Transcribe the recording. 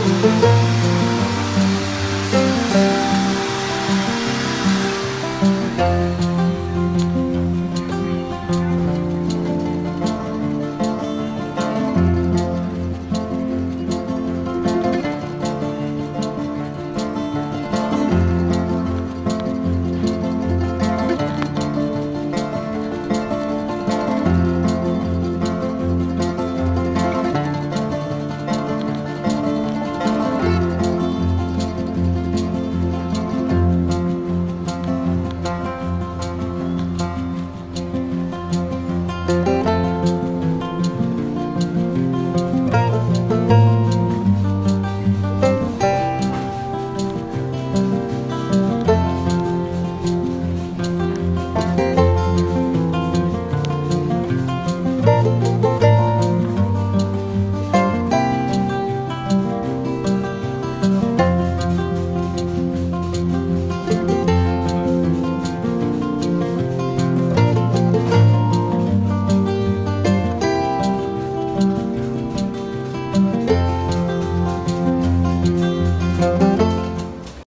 Música